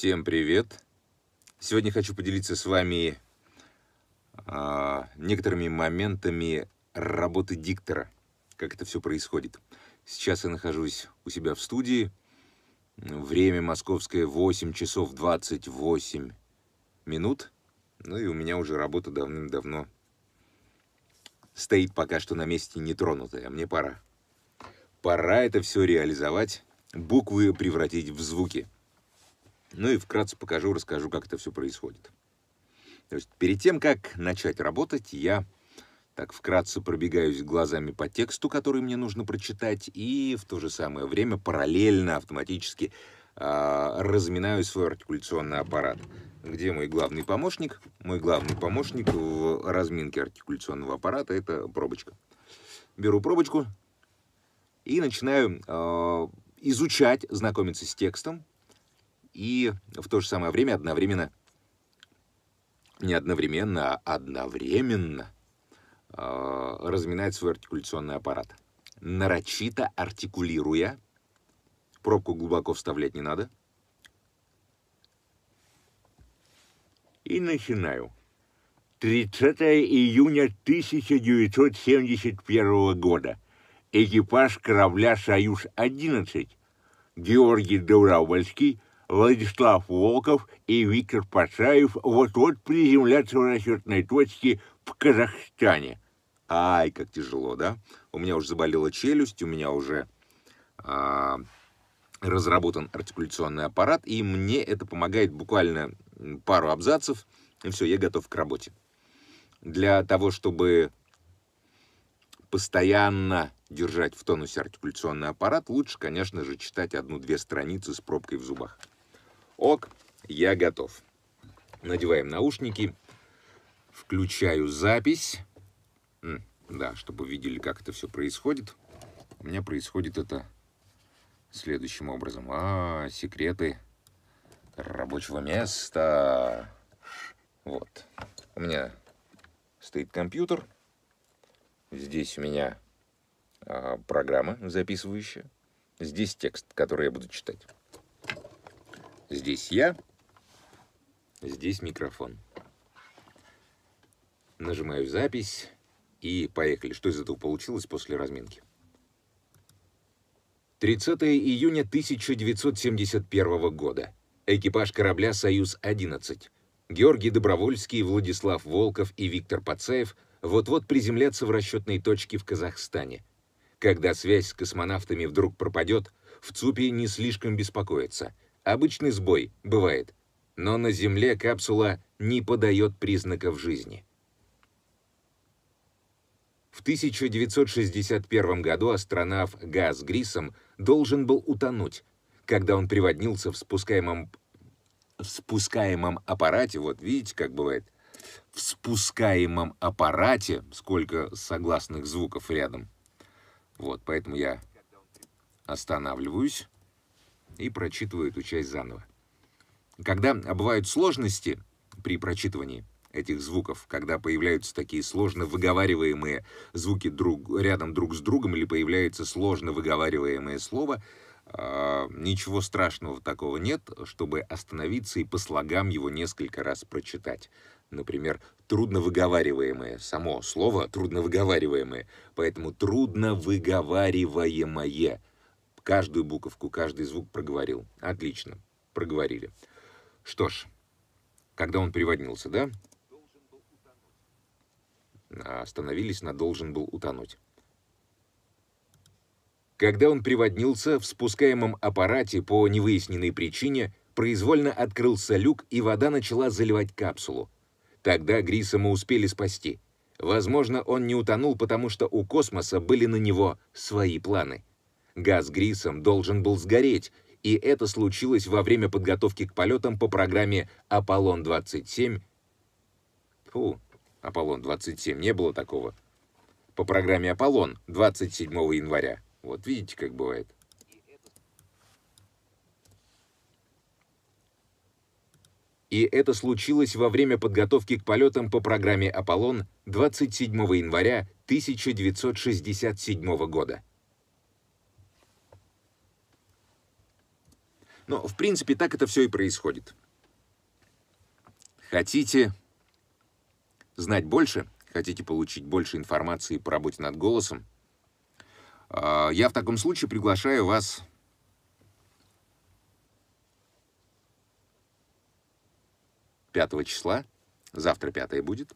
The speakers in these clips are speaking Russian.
Всем привет! Сегодня хочу поделиться с вами а, некоторыми моментами работы диктора, как это все происходит. Сейчас я нахожусь у себя в студии. Время московское 8 часов 28 минут. Ну и у меня уже работа давным-давно стоит пока что на месте нетронутая, а мне пора. Пора это все реализовать, буквы превратить в звуки. Ну и вкратце покажу, расскажу, как это все происходит. То есть перед тем, как начать работать, я так вкратце пробегаюсь глазами по тексту, который мне нужно прочитать, и в то же самое время параллельно, автоматически э, разминаю свой артикуляционный аппарат. Где мой главный помощник? Мой главный помощник в разминке артикуляционного аппарата — это пробочка. Беру пробочку и начинаю э, изучать, знакомиться с текстом, и в то же самое время одновременно, не одновременно, а одновременно э, разминать свой артикуляционный аппарат. Нарочито артикулируя, пробку глубоко вставлять не надо, и начинаю. 30 июня 1971 года. Экипаж корабля «Союз-11». Георгий Добровольский, Владислав Волков и Виктор Пацаев вот-вот приземлятся в расчетной точке в Казахстане. Ай, как тяжело, да? У меня уже заболела челюсть, у меня уже а, разработан артикуляционный аппарат, и мне это помогает буквально пару абзацев, и все, я готов к работе. Для того, чтобы постоянно держать в тонусе артикуляционный аппарат, лучше, конечно же, читать одну-две страницы с пробкой в зубах. Ок, я готов. Надеваем наушники, включаю запись. Да, чтобы видели, как это все происходит. У меня происходит это следующим образом. А, секреты рабочего места. Вот. У меня стоит компьютер. Здесь у меня а, программа записывающая. Здесь текст, который я буду читать. Здесь я. Здесь микрофон. Нажимаю запись. И поехали. Что из этого получилось после разминки? 30 июня 1971 года. Экипаж корабля «Союз-11». Георгий Добровольский, Владислав Волков и Виктор Пацаев вот-вот приземлятся в расчетной точке в Казахстане. Когда связь с космонавтами вдруг пропадет, в ЦУПе не слишком беспокоятся. Обычный сбой, бывает. Но на Земле капсула не подает признаков жизни. В 1961 году астронавт Газ Грисом должен был утонуть, когда он приводнился в спускаемом, в спускаемом аппарате, вот видите, как бывает, в спускаемом аппарате, сколько согласных звуков рядом. Вот, поэтому я останавливаюсь и прочитываю эту часть заново. Когда бывают сложности при прочитывании, этих звуков, когда появляются такие сложно выговариваемые звуки друг, рядом друг с другом или появляется сложно выговариваемое слово, э, ничего страшного такого нет, чтобы остановиться и по слогам его несколько раз прочитать. Например, трудно выговариваемое, само слово трудно выговариваемое, поэтому трудно выговариваемое. Каждую буковку, каждый звук проговорил. Отлично, проговорили. Что ж, когда он приводнился, да? остановились на «должен был утонуть». Когда он приводнился, в спускаемом аппарате по невыясненной причине произвольно открылся люк, и вода начала заливать капсулу. Тогда Гриса мы успели спасти. Возможно, он не утонул, потому что у космоса были на него свои планы. Газ Грисом должен был сгореть, и это случилось во время подготовки к полетам по программе «Аполлон-27». Фу, Аполлон-27, не было такого. По программе Аполлон 27 января. Вот видите, как бывает. И это случилось во время подготовки к полетам по программе «Аполлон» 27 января 1967 года. Но, в принципе, так это все и происходит. Хотите знать больше? Хотите получить больше информации по работе над голосом? А, я в таком случае приглашаю вас 5 числа, завтра 5 будет,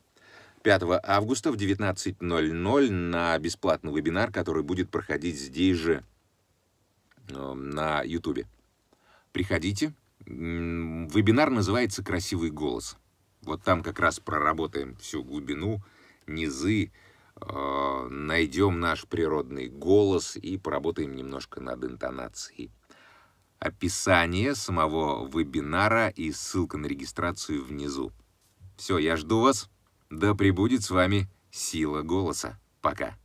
5 августа в 19.00 на бесплатный вебинар, который будет проходить здесь же, э, на YouTube. Приходите. Вебинар называется «Красивый голос». Вот там как раз проработаем всю глубину, низы, э, найдем наш природный голос и поработаем немножко над интонацией описание самого вебинара и ссылка на регистрацию внизу. Все, я жду вас. Да пребудет с вами сила голоса. Пока.